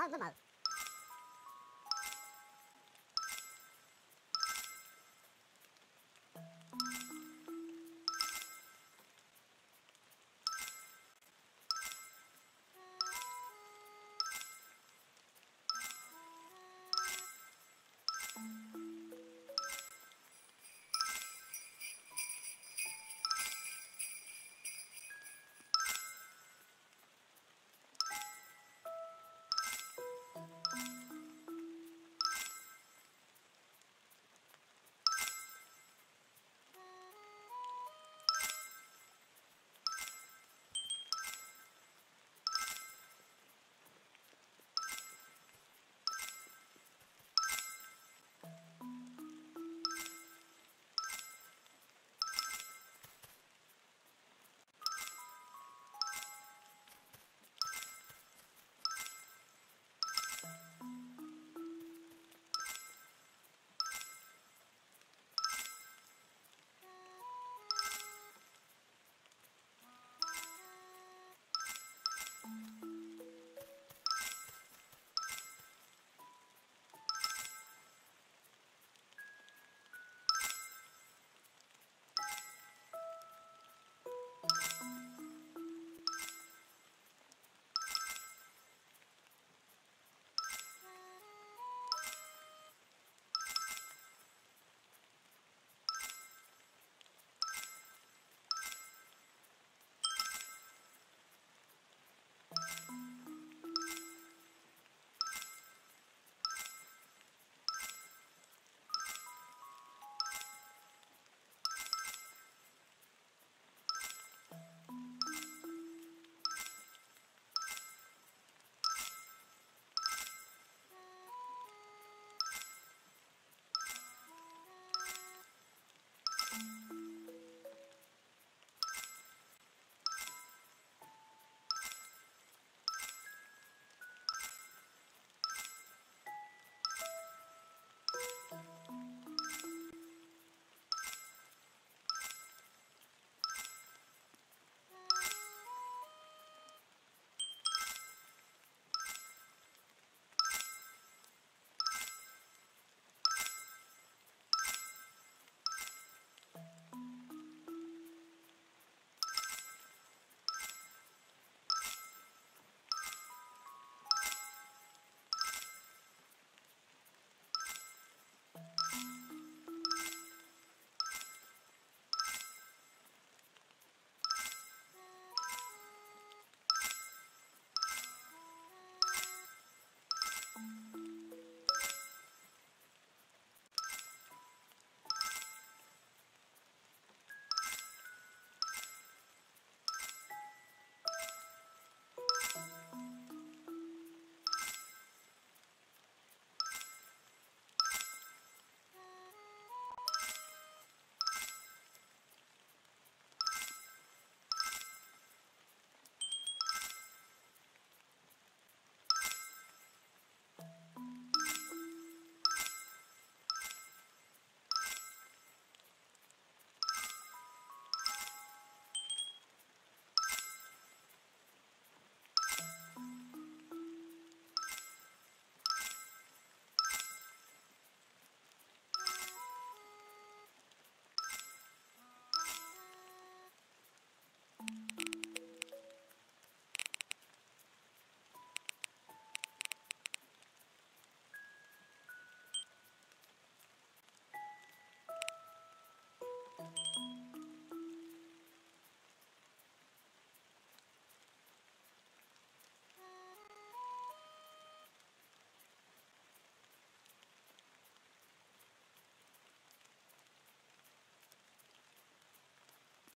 毛子毛。